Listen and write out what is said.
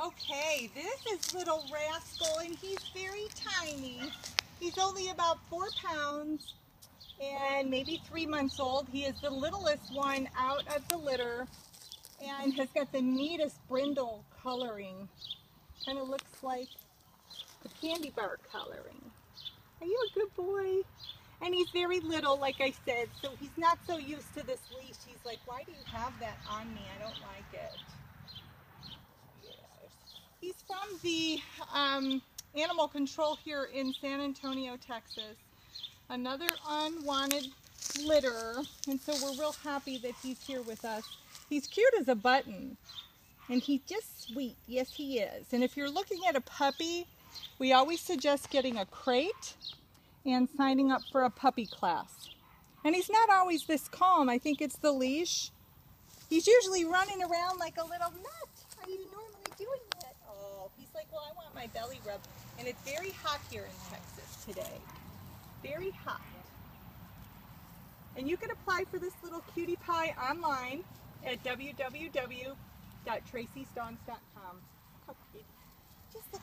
Okay, this is little rascal and he's very tiny. He's only about four pounds and maybe three months old. He is the littlest one out of the litter and has got the neatest brindle coloring. Kind of looks like the candy bar coloring. Are you a good boy? And he's very little, like I said, so he's not so used to this leash. He's like, why do you have that on me? I don't like it. From the um, animal control here in San Antonio, Texas. Another unwanted litter, and so we're real happy that he's here with us. He's cute as a button, and he's just sweet. Yes, he is. And if you're looking at a puppy, we always suggest getting a crate and signing up for a puppy class. And he's not always this calm. I think it's the leash. He's usually running around like a little nut. Are you normally doing like, well, I want my belly rub. And it's very hot here in Texas today. Very hot. And you can apply for this little cutie pie online at pretty. Just